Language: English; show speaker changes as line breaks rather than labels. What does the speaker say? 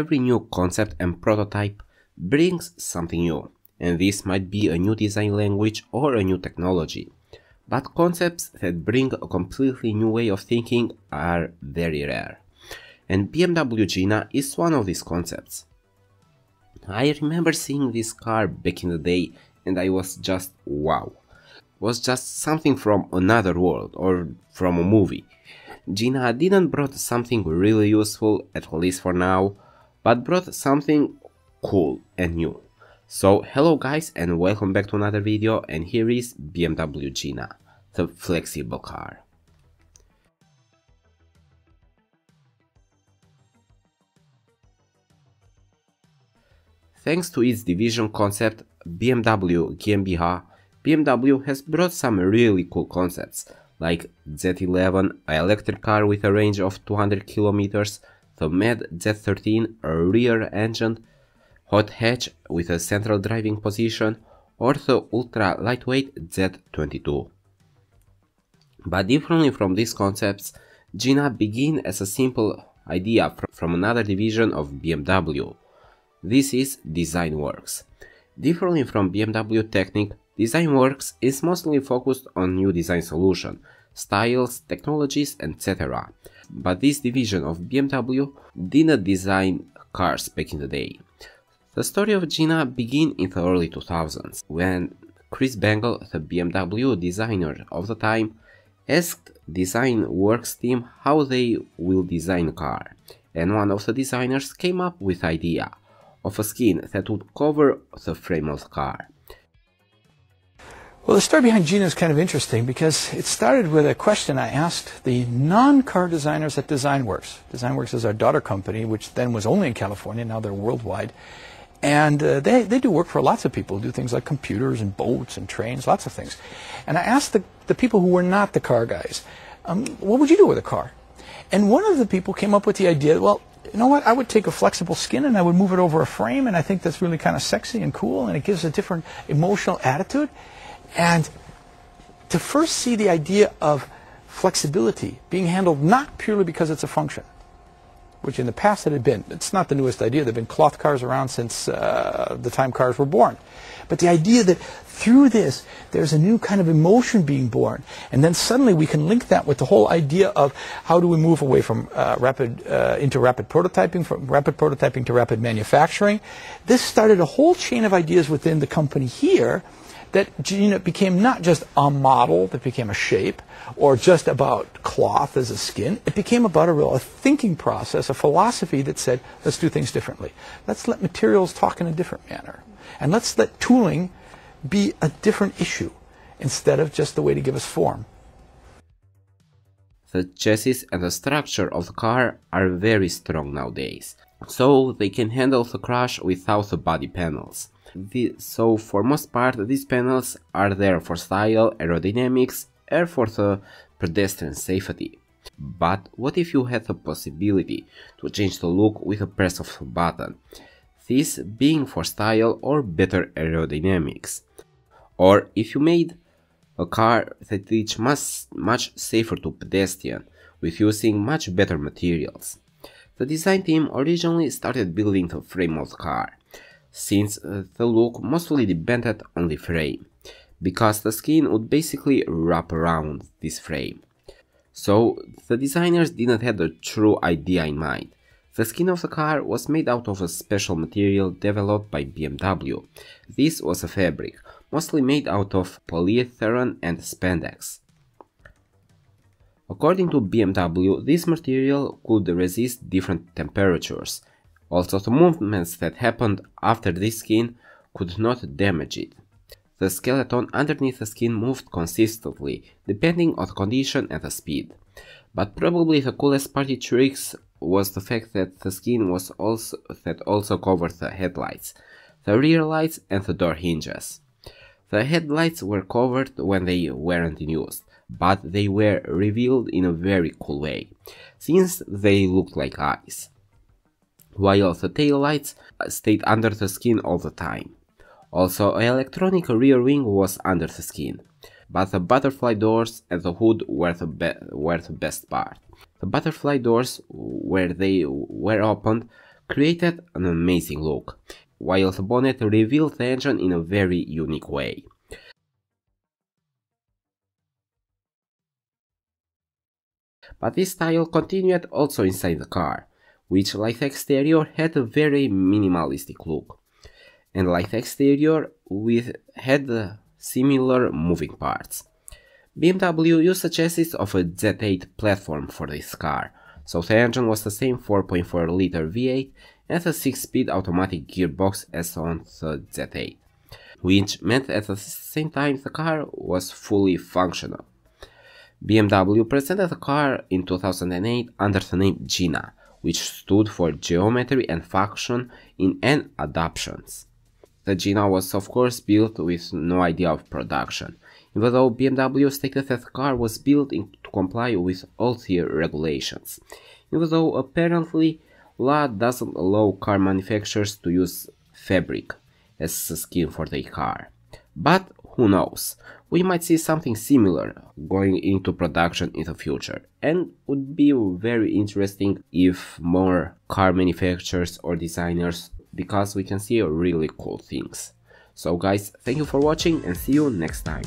every new concept and prototype brings something new, and this might be a new design language or a new technology. But concepts that bring a completely new way of thinking are very rare. And BMW Gina is one of these concepts. I remember seeing this car back in the day and I was just wow. Was just something from another world or from a movie. Gina didn't brought something really useful, at least for now, but brought something cool and new. So hello guys and welcome back to another video and here is BMW Gina, the flexible car. Thanks to its division concept BMW GmbH, BMW has brought some really cool concepts like Z11, an electric car with a range of 200 kilometers, the MED Z13, a rear engine, hot hatch with a central driving position, or the ultra-lightweight Z22. But differently from these concepts, Gina began as a simple idea from another division of BMW. This is Design Works. Differently from BMW Technik, Design Works is mostly focused on new design solution, styles, technologies, etc. But this division of BMW didn't design cars back in the day. The story of Gina began in the early 2000s, when Chris Bangle, the BMW designer of the time, asked Design Works team how they will design a car, and one of the designers came up with idea of a skin that would cover the frame of the car.
Well, the story behind Gina is kind of interesting because it started with a question I asked the non-car designers at DesignWorks. DesignWorks is our daughter company, which then was only in California, now they're worldwide. And uh, they, they do work for lots of people, do things like computers and boats and trains, lots of things. And I asked the, the people who were not the car guys, um, what would you do with a car? And one of the people came up with the idea, well, you know what, I would take a flexible skin and I would move it over a frame, and I think that's really kind of sexy and cool, and it gives a different emotional attitude. And to first see the idea of flexibility being handled not purely because it's a function, which in the past it had been. It's not the newest idea. There have been cloth cars around since uh, the time cars were born. But the idea that through this, there's a new kind of emotion being born. And then suddenly we can link that with the whole idea of how do we move away from uh, rapid, uh, into rapid prototyping, from rapid prototyping to rapid manufacturing. This started a whole chain of ideas within the company here that Gina became not just a model that became a shape or just about cloth as a skin. It became about a real a thinking process, a philosophy that said, let's do things differently. Let's let materials talk in a different manner. And let's let tooling be a different issue instead of just the way to give us form.
The chassis and the structure of the car are very strong nowadays, so they can handle the crash without the body panels. The, so for most part these panels are there for style, aerodynamics or for the pedestrian safety. But what if you had the possibility to change the look with a press of a button? This being for style or better aerodynamics. Or if you made a car that is much, much safer to pedestrian with using much better materials. The design team originally started building the frame of the car, since uh, the look mostly depended on the frame, because the skin would basically wrap around this frame. So the designers didn't have a true idea in mind. The skin of the car was made out of a special material developed by BMW. This was a fabric, mostly made out of polyethylene and spandex. According to BMW, this material could resist different temperatures, also the movements that happened after this skin could not damage it. The skeleton underneath the skin moved consistently, depending on the condition and the speed. But probably the coolest party tricks was the fact that the skin was also that also covered the headlights, the rear lights and the door hinges. The headlights were covered when they weren't in use, but they were revealed in a very cool way, since they looked like eyes while the taillights stayed under the skin all the time. Also, an electronic rear wing was under the skin, but the butterfly doors and the hood were the, were the best part. The butterfly doors, where they were opened, created an amazing look, while the bonnet revealed the engine in a very unique way. But this style continued also inside the car, which like the exterior had a very minimalistic look. And like the exterior, we had similar moving parts. BMW used the chassis of a Z8 platform for this car, so the engine was the same 4.4 liter V8 and a 6-speed automatic gearbox as on the Z8, which meant at the same time the car was fully functional. BMW presented the car in 2008 under the name GINA, which stood for Geometry and Function in N adaptations. The GINA was of course built with no idea of production, even though BMW stated that the car was built in, to comply with all tier regulations, even though apparently law doesn't allow car manufacturers to use fabric as a skin for their car. But who knows, we might see something similar going into production in the future and would be very interesting if more car manufacturers or designers because we can see really cool things. So guys, thank you for watching and see you next time.